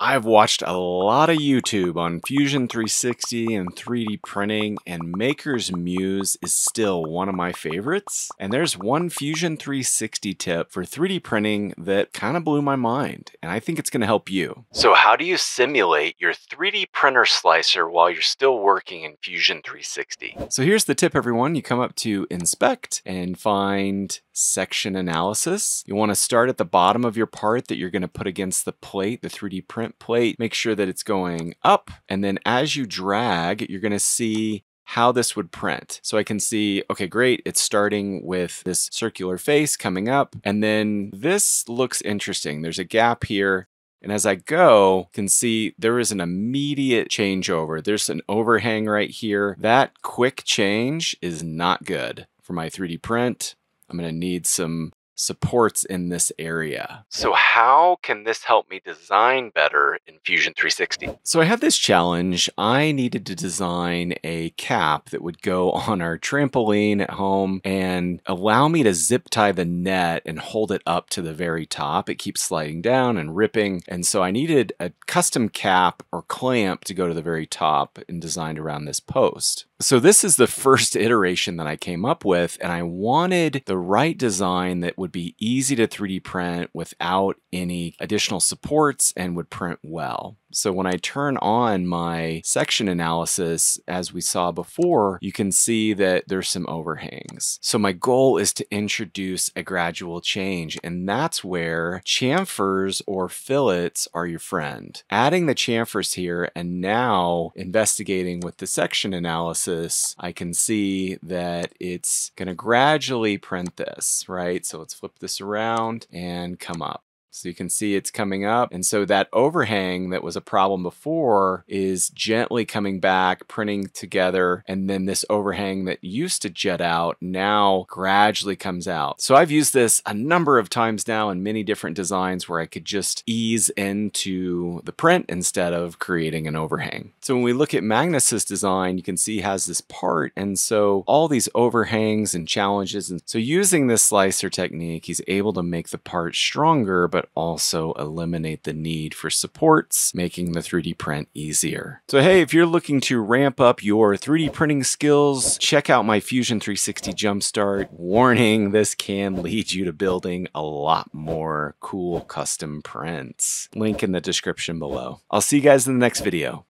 I've watched a lot of YouTube on Fusion 360 and 3D printing, and Maker's Muse is still one of my favorites. And there's one Fusion 360 tip for 3D printing that kind of blew my mind, and I think it's going to help you. So, how do you simulate your 3D printer slicer while you're still working in Fusion 360? So, here's the tip, everyone. You come up to Inspect and find Section Analysis. You want to start at the bottom of your part that you're going to put against the plate, the 3D print plate, make sure that it's going up. And then as you drag, you're going to see how this would print. So I can see, okay, great, it's starting with this circular face coming up, and then this looks interesting. There's a gap here, and as I go, can see there is an immediate changeover. There's an overhang right here. That quick change is not good for my 3D print. I'm gonna need some supports in this area. So how can this help me design better in Fusion 360? So I had this challenge. I needed to design a cap that would go on our trampoline at home and allow me to zip tie the net and hold it up to the very top. It keeps sliding down and ripping. And so I needed a custom cap or clamp to go to the very top and designed around this post. So this is the first iteration that I came up with, and I wanted the right design that would be easy to 3D print without any additional supports and would print well. So when I turn on my section analysis, as we saw before, you can see that there's some overhangs. So my goal is to introduce a gradual change, and that's where chamfers or fillets are your friend. Adding the chamfers here and now investigating with the section analysis, I can see that it's gonna gradually print this, right? So let's flip this around and come up. So you can see it's coming up. And so that overhang that was a problem before is gently coming back, printing together. And then this overhang that used to jet out now gradually comes out. So I've used this a number of times now in many different designs where I could just ease into the print instead of creating an overhang. So when we look at Magnus's design, you can see has this part. And so all these overhangs and challenges. And so using this slicer technique, he's able to make the part stronger, but also eliminate the need for supports, making the 3D print easier. So hey, if you're looking to ramp up your 3D printing skills, check out my Fusion 360 Jumpstart. Warning, this can lead you to building a lot more cool custom prints. Link in the description below. I'll see you guys in the next video.